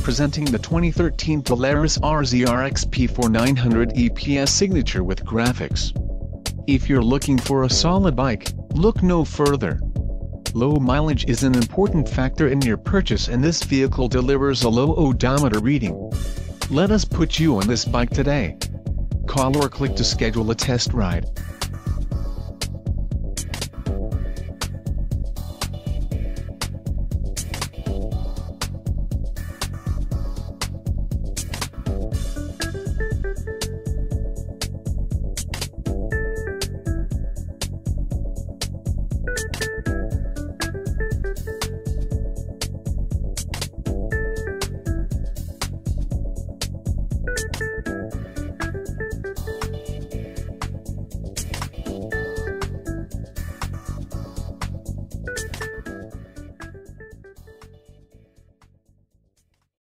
Presenting the 2013 Polaris RZR P4900 EPS signature with graphics. If you're looking for a solid bike, look no further. Low mileage is an important factor in your purchase and this vehicle delivers a low odometer reading. Let us put you on this bike today. Call or click to schedule a test ride.